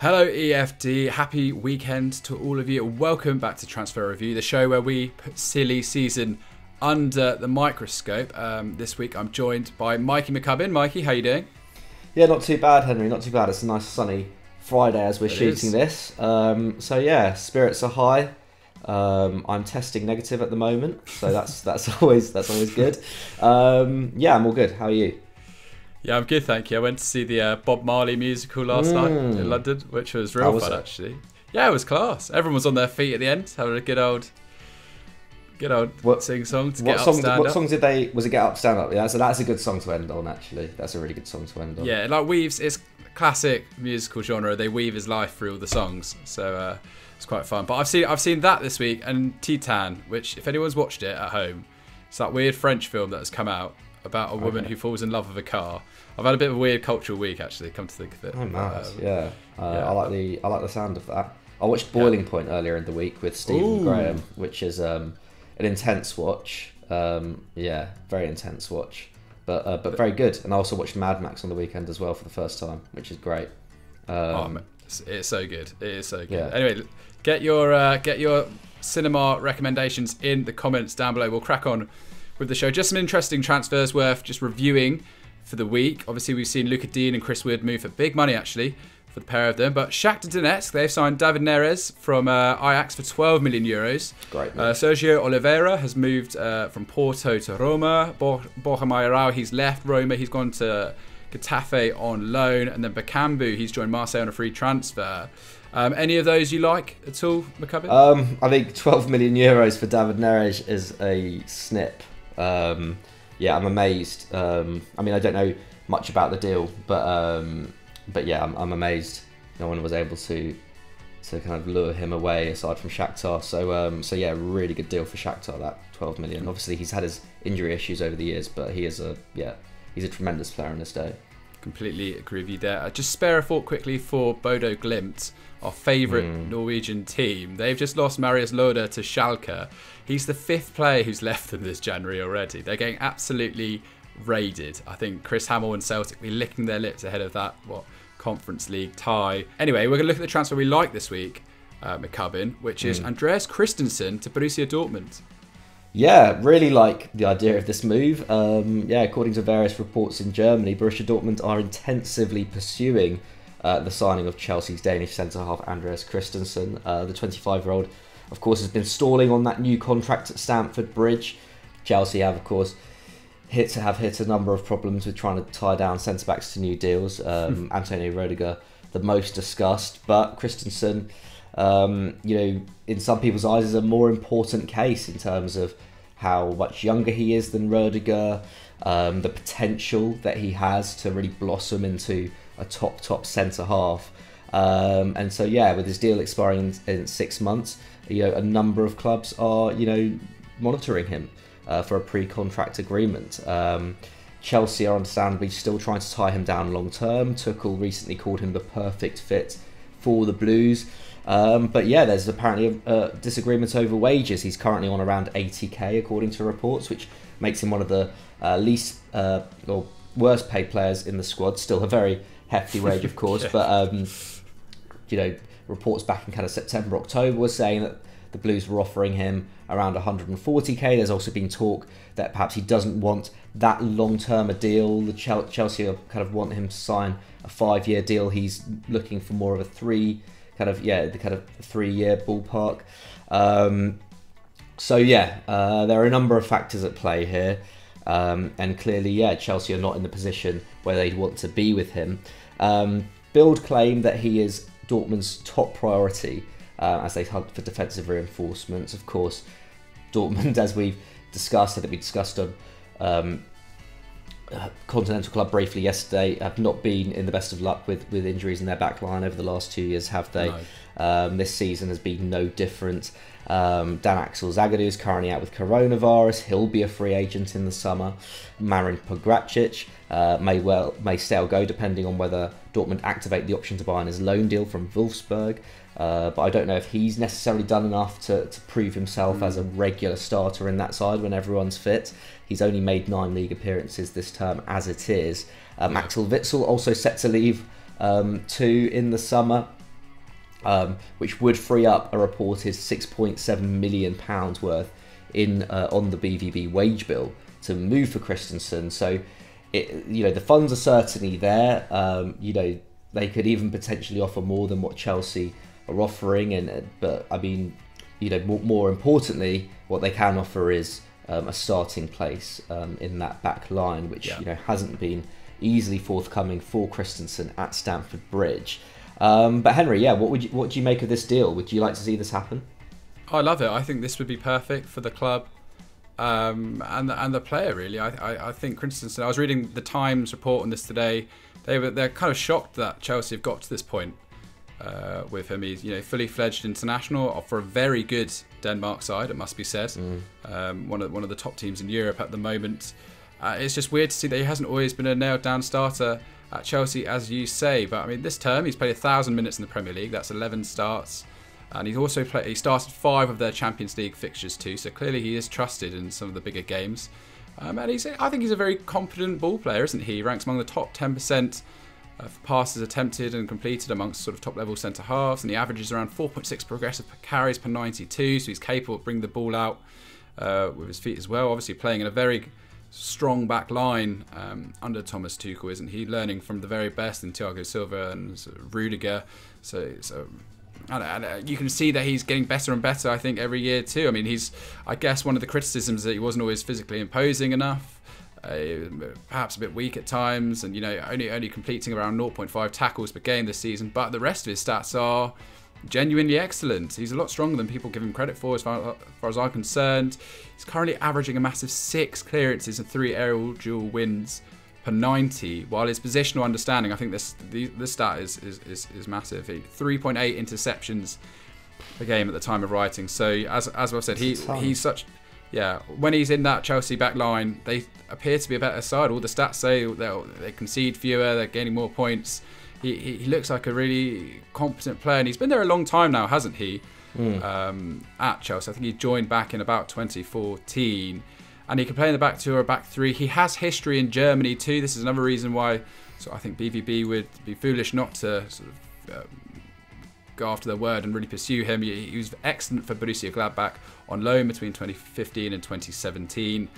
Hello, EFD. Happy weekend to all of you. Welcome back to Transfer Review, the show where we put silly season under the microscope. Um, this week, I'm joined by Mikey McCubbin. Mikey, how you doing? Yeah, not too bad, Henry. Not too bad. It's a nice sunny Friday as we're It shooting is. this. Um, so yeah, spirits are high. Um, I'm testing negative at the moment, so that's that's always that's always good. Um, yeah, I'm all good. How are you? Yeah, I'm good, thank you. I went to see the uh, Bob Marley musical last night in Mm. London, which was real was fun, it? actually. Yeah, it was class. Everyone was on their feet at the end, having a good old, good old What- sing song to What get up, song? stand What up. songs did they? Was it Get Up, Stand Up? Yeah, so that's a good song to end on. Actually, that's a really good song to end on. Yeah, like weaves. It's classic musical genre. They weave his life through all the songs, so uh, it's quite fun. But I've seen I've seen that this week and Titane, which if anyone's watched it at home, it's that weird French film that has come out about a woman Okay. who falls in love with a car. I've had a bit of a weird cultural week actually. Come to think of it. Oh, nice. Um, yeah, uh, yeah. I like the I like the sound of that. I watched Boiling Point earlier in the week with Stephen Ooh. Graham, which is um, an intense watch. Um, yeah, very intense watch, but uh, but very good. And I also watched Mad Max on the weekend as well for the first time, which is great. Oh, Um, it's, it's so good. It is so good. Yeah. Anyway, get your uh, get your cinema recommendations in the comments down below. We'll crack on with the show. Just some interesting transfers worth just reviewing for the week. Obviously, we've seen Lucas Digne and Chris Wood move for big money actually for the pair of them. But Shakhtar Donetsk they've signed David Neres from uh, Ajax for 12 million euros. great. Uh, Sergio Oliveira has moved uh, from Porto to Roma. Bo- Borja Mayoral, he's left Roma. He's gone to Getafe on loan. And then Bakambu, he's joined Marseille on a free transfer. Um, any of those you like at all, McCubbin? Um, I think 12 million euros for David Neres is a snip. Um, yeah, I'm amazed. Um, I mean, I don't know much about the deal, but um, but yeah, I'm, I'm amazed. No one was able to to kind of lure him away aside from Shakhtar. So um, so yeah, really good deal for Shakhtar. That 12 million. Obviously, he's had his injury issues over the years, but he is a yeah, he's a tremendous player in this day. Completely agree with you there. Uh, just spare a thought quickly for Bodo Glimt, our favourite Mm. Norwegian team. They've just lost Marius Lode to Schalke. He's the fifth player who's left them this January already. They're getting absolutely raided. I think Chris Hamill and Celtic will be licking their lips ahead of that what Conference League tie. Anyway, we're going to look at the transfer we like this week, uh, McCubbin, which is Mm. Andreas Christensen to Borussia Dortmund. Yeah, really like the idea of this move. Um, yeah, according to various reports in Germany, Borussia Dortmund are intensively pursuing uh, the signing of Chelsea's Danish centre half Andreas Christensen. Uh, the 25 year old, of course, has been stalling on that new contract at Stamford Bridge. Chelsea have, of course, hit have hit a number of problems with trying to tie down centre backs to new deals. Um, Antonio Rudiger, the most discussed, but Christensen um, you know, in some people's eyes, is a more important case in terms of how much younger he is than Rudiger, um, the potential that he has to really blossom into a top top centre half. Um, and so, yeah, with his deal expiring in, in six months, you know, a number of clubs are, you know, monitoring him uh, for a pre-contract agreement. Um, Chelsea are understandably still trying to tie him down long term. Tuchel recently called him the perfect fit for the Blues. Um, but yeah, there's apparently a, a disagreement over wages. He's currently on around 80k, according to reports, which makes him one of the uh, least uh, or worst paid players in the squad. Still a very hefty wage, of course, Yeah. but um, you know, reports back in kind of September, October were saying that the Blues were offering him around 140k. There's also been talk that perhaps he doesn't want that long term a deal. The Chelsea kind of want him to sign a five year deal. He's looking for more of a three kind of yeah the kind of three year ballpark. Um, so yeah, uh, there are a number of factors at play here, um, and clearly, yeah, Chelsea are not in the position where they'd want to be with him. Um, Bild claim that he is Dortmund's top priority uh, as they hunt for defensive reinforcements. Of course, Dortmund, as we've discussed, think we discussed on um, Continental Club briefly yesterday, have not been in the best of luck with, with injuries in their back line over the last two years, have they? No. Um, this season has been no different. Um, Dan Axel Zagadou is currently out with coronavirus. He'll be a free agent in the summer. Marin Pongracic uh, may well may still go, depending on whether Dortmund activate the option to buy on his loan deal from Wolfsburg. Uh, but I don't know if he's necessarily done enough to, to prove himself as a regular starter in that side when everyone's fit. He's only made nine league appearances this term as it is. Um, Axel Witsel also set to leave um, too in the summer. Um, which would free up a reported 6.7 million pounds worth in uh, on the BVB wage bill to move for Christensen. So, it, you know, the funds are certainly there. Um, you know, they could even potentially offer more than what Chelsea are offering, and uh, but I mean, you know, more, more importantly, what they can offer is um, a starting place um, in that back line, which yeah. you know hasn't been easily forthcoming for Christensen at Stamford Bridge. Um, but Henry, yeah, what would you, what do you make of this deal? Would you like to see this happen? I love it. I think this would be perfect for the club um, and the, and the player. Really, I, I, I think Christensen. I was reading the Times report on this today. They were they're kind of shocked that Chelsea have got to this point uh, with him. He's you know fully fledged international for a very good Denmark side. It must be said, mm. um, one of one of the top teams in Europe at the moment. Uh, it's just weird to see that he hasn't always been a nailed down starter at Chelsea, as you say. But I mean, this term he's played a thousand minutes in the Premier League. That's 11 starts, and he's also played. He started five of their Champions League fixtures too. So clearly he is trusted in some of the bigger games. Um, and he's, I think he's a very competent ball player, isn't he? He ranks among the top 10% of passes attempted and completed amongst sort of top level centre halves, and he averages around 4.6 progressive carries per 92. So he's capable of bringing the ball out uh, with his feet as well. Obviously, playing in a very strong back line um, under Thomas Tuchel, isn't he? Learning from the very best in Thiago Silva and Rudiger. So, so you can see that he's getting better and better. I think every year too. I mean, he's I guess one of the criticisms that he wasn't always physically imposing enough. Uh, perhaps a bit weak at times, and you know only only completing around 0.5 tackles per game this season. But the rest of his stats are genuinely excellent. He's a lot stronger than people give him credit for, as far, as, far as I'm concerned. He's currently averaging a massive six clearances and three aerial duel wins per 90. While his positional understanding, I think this this stat is is, is, is massive. 3.8 interceptions per game at the time of writing. So as as I've said, he he's such yeah. When he's in that Chelsea back line, they appear to be a better side. All the stats say they concede fewer, they're gaining more points he, he, looks like a really competent player, and he's been there a long time now, hasn't he? Mm. Um, at Chelsea, I think he joined back in about 2014, and he can play in the back two or back three. He has history in Germany too. This is another reason why. So I think BVB would be foolish not to sort of um, go after their word and really pursue him. He, he was excellent for Borussia Gladbach on loan between 2015 and 2017.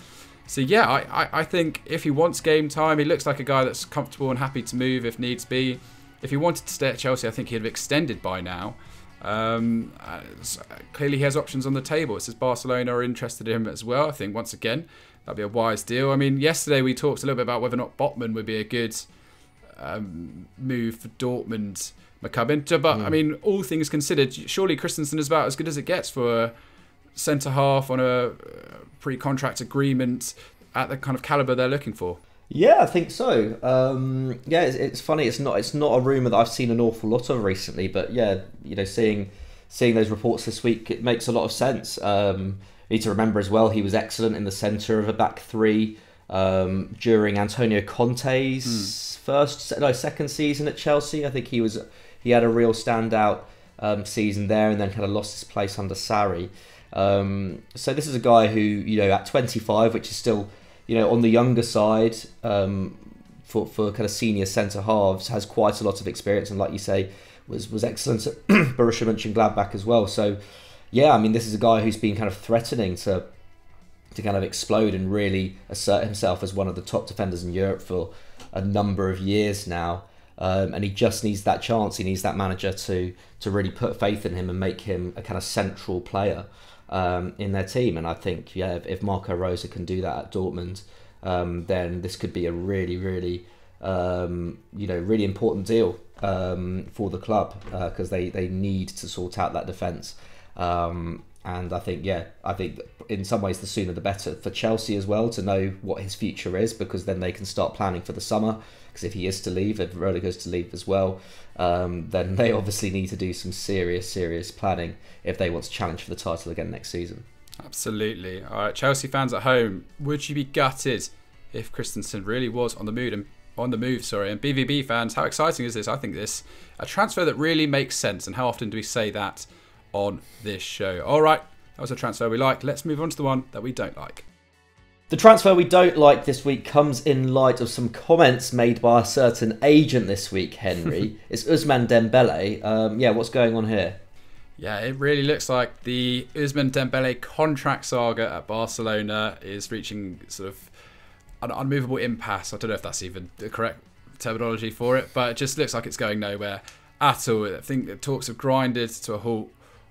So yeah, I, I, I, think if he wants game time, he looks like a guy that's comfortable and happy to move if needs be. If he wanted to stay at Chelsea, I think he'd have extended by now. Um, uh, clearly, he has options on the table. It says Barcelona are interested in him as well. I think once again that'd be a wise deal. I mean, yesterday we talked a little bit about whether or not Botman would be a good um, move for Dortmund. McCubbin, but mm. I mean, all things considered, surely Christensen is about as good as it gets for centre half on a uh, pre-contract agreement at the kind of caliber they're looking for. Yeah, I think so. Um, yeah, it's, it's, funny. It's not. It's not a rumor that I've seen an awful lot of recently. But yeah, you know, seeing seeing those reports this week, it makes a lot of sense. Um, you need to remember as well, he was excellent in the centre of a back three um, during Antonio Conte's mm. first, no, second season at Chelsea. I think he was he had a real standout um, season there, and then kind of lost his place under Sarri. Um, so this is a guy who, you know, at 25, which is still, you know, on the younger side um, for, for kind of senior centre halves, has quite a lot of experience, and like you say, was was excellent at Borussia Mönchengladbach as well. So, yeah, I mean, this is a guy who's been kind of threatening to to kind of explode and really assert himself as one of the top defenders in Europe for a number of years now. Um, and he just needs that chance. He needs that manager to to really put faith in him and make him a kind of central player um, in their team. And I think, yeah, if, if Marco Rose can do that at Dortmund, um, then this could be a really, really, um, you know, really important deal um, for the club because uh, they, they need to sort out that defence. Um, and I think, yeah, I think in some ways the sooner the better for Chelsea as well to know what his future is because then they can start planning for the summer. Because if he is to leave, if Roller goes to leave as well, um, then they obviously need to do some serious, serious planning if they want to challenge for the title again next season. Absolutely. All right, Chelsea fans at home, would you be gutted if Christensen really was on the mood and on the move? Sorry, and BVB fans, how exciting is this? I think this a transfer that really makes sense. And how often do we say that on this show? All right, that was a transfer we like. Let's move on to the one that we don't like. The transfer we don't like this week comes in light of some comments made by a certain agent this week, Henry. it's Ousmane Dembele. Um, yeah, what's going on here? Yeah, it really looks like the Ousmane Dembele contract saga at Barcelona is reaching sort of an unmovable impasse. I don't know if that's even the correct terminology for it, but it just looks like it's going nowhere at all. I think the talks have grinded to a halt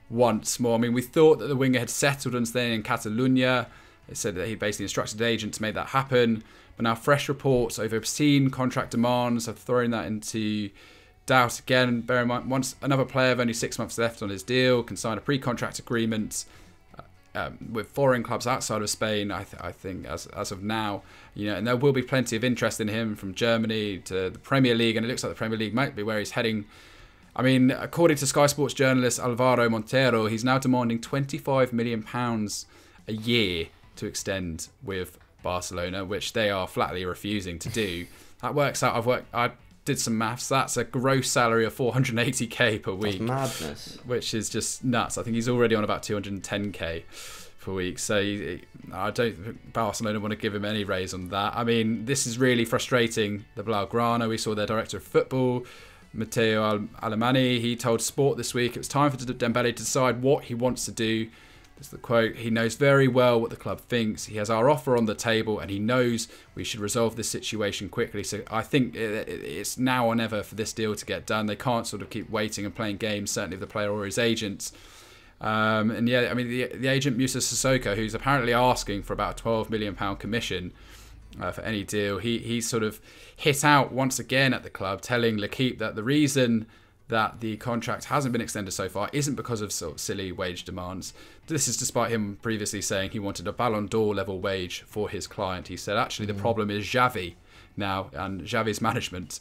once more. I mean, we thought that the winger had settled on staying in Catalonia it said that he basically instructed the agent to make that happen. But now fresh reports over obscene contract demands have thrown that into doubt again. Bear in mind, once another player with only six months left on his deal can sign a pre-contract agreement uh, um, with foreign clubs outside of Spain. I, th- I, think as as of now, you know, and there will be plenty of interest in him from Germany to the Premier League, and it looks like the Premier League might be where he's heading. I mean, according to Sky Sports journalist Alvaro Montero, he's now demanding 25 million pounds a year to extend with Barcelona, which they are flatly refusing to do. That works out. I've worked. I did some maths. That's a gross salary of 480k per week. That's madness. Which is just nuts. I think he's already on about 210k per week. So he, I don't think Barcelona want to give him any raise on that. I mean, this is really frustrating. The Blaugrana. We saw their director of football. Mateu Alemany, he told Sport this week it was time for Dembele to decide what he wants to do is the quote. He knows very well what the club thinks. He has our offer on the table, and he knows we should resolve this situation quickly. So I think it's now or never for this deal to get done. They can't sort of keep waiting and playing games. Certainly, the player or his agents. Um, and yeah, I mean the the agent Moussa Sissoko, who's apparently asking for about a 12 million pound commission uh, for any deal, he he sort of hit out once again at the club, telling L'Equipe that the reason that the contract hasn't been extended so far isn't because of sort of silly wage demands. This is despite him previously saying he wanted a Ballon d'Or level wage for his client. He said actually mm. the problem is Xavi now and Xavi's management.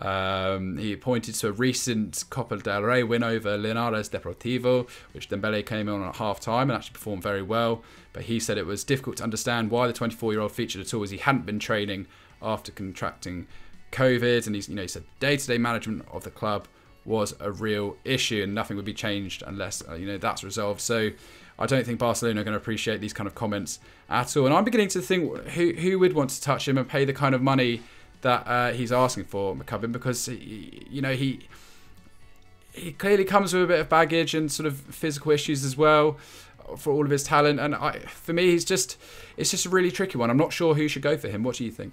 Um, he pointed to a recent Copa del Rey win over Linares Deportivo, which Dembele came on at half time and actually performed very well. But he said it was difficult to understand why the 24 year old featured at all as he hadn't been training after contracting COVID. And he's, you know, he said day to day management of the club was a real issue, and nothing would be changed unless uh, you know that's resolved. So I don't think Barcelona are going to appreciate these kind of comments at all. And I'm beginning to think who who would want to touch him and pay the kind of money that uh, he's asking for McCubbin because he, you know he he clearly comes with a bit of baggage and sort of physical issues as well for all of his talent. And I, for me, he's just it's just a really tricky one. I'm not sure who should go for him. What do you think?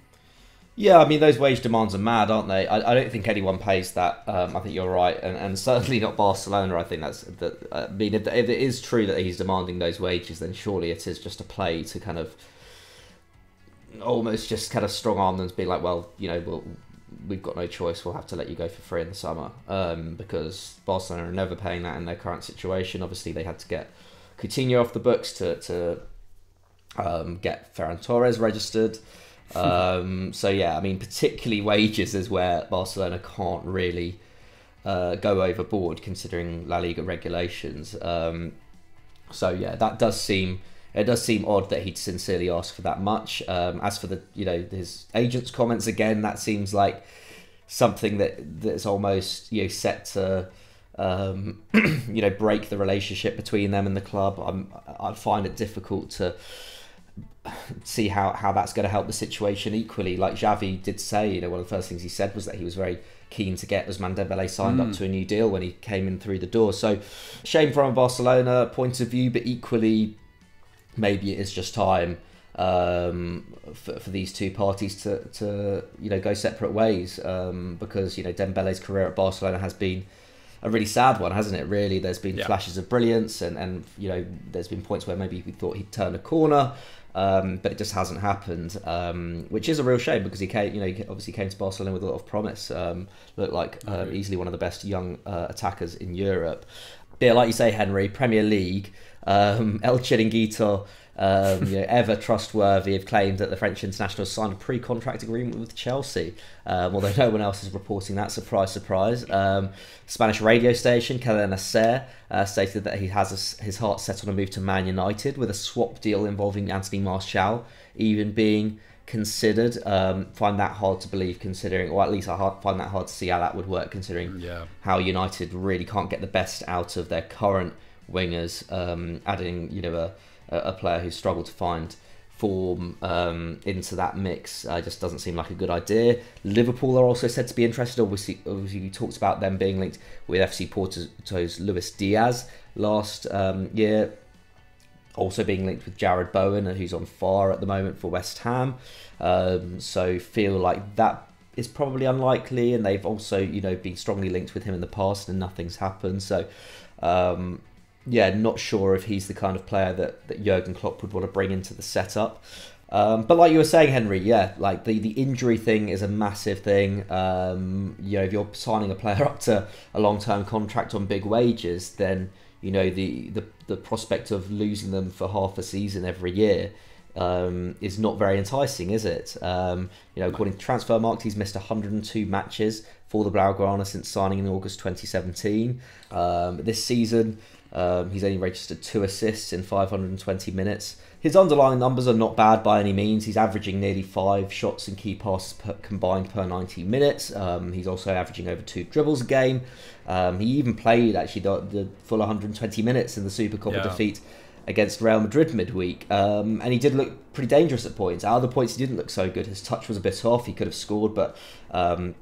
Yeah, I mean those wage demands are mad, aren't they? I, I don't think anyone pays that. Um, I think you're right, and, and certainly not Barcelona. I think that's that. I mean, if, if it is true that he's demanding those wages, then surely it is just a play to kind of almost just kind of strong arm them to be like, well, you know, we'll, we've got no choice. We'll have to let you go for free in the summer um, because Barcelona are never paying that in their current situation. Obviously, they had to get Coutinho off the books to to um, get Ferran Torres registered. Um, so yeah, I mean, particularly wages is where Barcelona can't really uh, go overboard considering La Liga regulations. Um, so yeah, that does seem it does seem odd that he'd sincerely ask for that much. Um, as for the you know his agent's comments again, that seems like something that that's almost you know set to um, you know break the relationship between them and the club. I'm, I find it difficult to see how, how that's going to help the situation equally. Like Xavi did say, you know, one of the first things he said was that he was very keen to get Ousmane Dembele signed mm. up to a new deal when he came in through the door. So shame from a Barcelona point of view, but equally maybe it is just time um, for, for these two parties to, to you know go separate ways um, because you know Dembele's career at Barcelona has been a really sad one, hasn't it? Really, there's been yeah. flashes of brilliance, and and you know, there's been points where maybe we thought he'd turn a corner, um, but it just hasn't happened, um, which is a real shame because he came, you know, he obviously came to Barcelona with a lot of promise. Um, looked like uh, easily one of the best young uh, attackers in Europe. Yeah, like you say, Henry, Premier League, um, El Chiringuito um, you know, ever trustworthy, have claimed that the French international signed a pre-contract agreement with Chelsea, um, although no one else is reporting that. Surprise, surprise. Um, Spanish radio station Cadena Ser uh, stated that he has a, his heart set on a move to Man United, with a swap deal involving Anthony Martial even being considered. Um, find that hard to believe, considering, or at least I find that hard to see how that would work, considering yeah. how United really can't get the best out of their current wingers. Um, adding, you know, a a, player who's struggled to find form um, into that mix uh, just doesn't seem like a good idea. Liverpool are also said to be interested. Obviously, obviously we talked about them being linked with FC Porto's Luis Diaz last um, year. Also being linked with Jarrod Bowen, who's on fire at the moment for West Ham. Um, so feel like that is probably unlikely, and they've also you know been strongly linked with him in the past, and nothing's happened. So um, yeah, not sure if he's the kind of player that, that Jurgen Klopp would want to bring into the setup. Um, but like you were saying, Henry, yeah, like the, the injury thing is a massive thing. Um, you know, if you're signing a player up to a long term contract on big wages, then you know the, the the prospect of losing them for half a season every year um, is not very enticing, is it? Um, you know, according to Transfermarkt, he's missed 102 matches for the Blaugrana since signing in August 2017. Um, this season, um, he's only registered two assists in 520 minutes. His underlying numbers are not bad by any means. He's averaging nearly five shots and key passes per, combined per 90 minutes. Um, he's also averaging over two dribbles a game. Um, he even played actually the, the, full 120 minutes in the Supercopa yeah. defeat against Real Madrid midweek, um, and he did look pretty dangerous at points. At other points, he didn't look so good. His touch was a bit off. He could have scored, but um,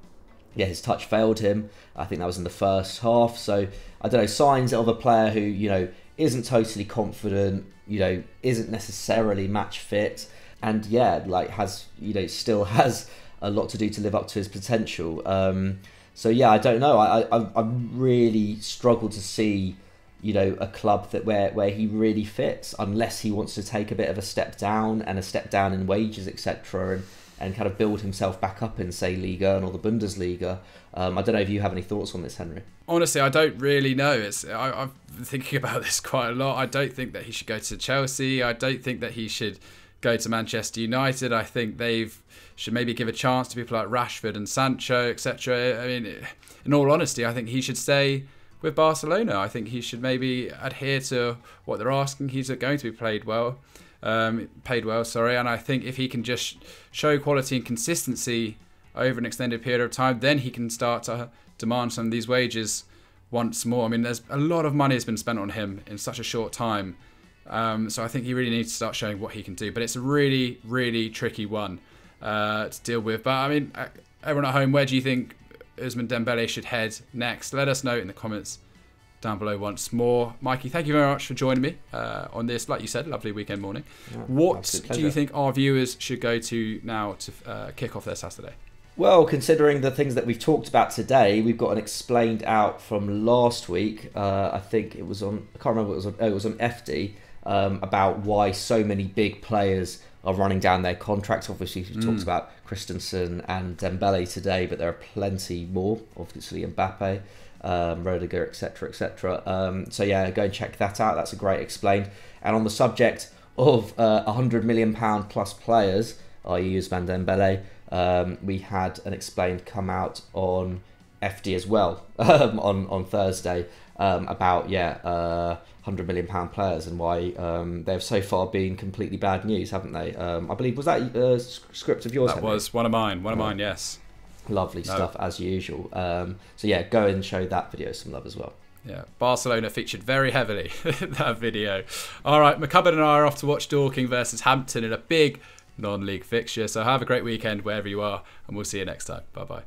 yeah, his touch failed him. I think that was in the first half. So I don't know signs of a player who you know isn't totally confident, you know, isn't necessarily match fit, and yeah, like has you know still has a lot to do to live up to his potential. Um, so yeah, I don't know. I I, I really struggle to see you know a club that where where he really fits unless he wants to take a bit of a step down and a step down in wages etc and and kind of build himself back up in say Liga or the Bundesliga. Um, I don't know if you have any thoughts on this, Henry. Honestly, I don't really know. It's I, I've been thinking about this quite a lot. I don't think that he should go to Chelsea. I don't think that he should go to Manchester United. I think they've should maybe give a chance to people like Rashford and Sancho, etc. I mean, in all honesty, I think he should stay with Barcelona. I think he should maybe adhere to what they're asking. He's going to be played well, um, paid well. Sorry, and I think if he can just show quality and consistency over an extended period of time, then he can start to demand some of these wages once more. I mean, there's a lot of money has been spent on him in such a short time. Um, so I think he really needs to start showing what he can do. But it's a really, really tricky one uh, to deal with. But I mean, uh, everyone at home, where do you think Ousmane Dembele should head next. Let us know in the comments down below once more. Mikey, thank you very much for joining me uh, on this, like you said, lovely weekend morning. Yeah, what do you think our viewers should go to now to uh, kick off their Saturday? Well, considering the things that we've talked about today, we've got an explained out from last week. Uh, I think it was on, I can't remember, it was on, oh, it was on FD, um, about why so many big players are running down their contracts. Obviously, we mm. talked about Christensen and Dembele today, but there are plenty more. Obviously, Mbappe, um, etc., etc. Um, so yeah, go and check that out. That's a great explained. And on the subject of uh, 100 million pound plus players, i.e., Van Dembele, um, we had an explained come out on FD as well um, on on Thursday um, about yeah. Uh, hundred million pound players and why um, they've so far been completely bad news, haven't they? Um, I believe was that a uh, script of yours. That Henry? was one of mine. One of mine. Yes. Lovely no. stuff as usual. Um, so yeah, go and show that video some love as well. Yeah, Barcelona featured very heavily in that video. All right, McCubbin and I are off to watch Dorking versus Hampton in a big non-league fixture. So have a great weekend wherever you are, and we'll see you next time. Bye bye.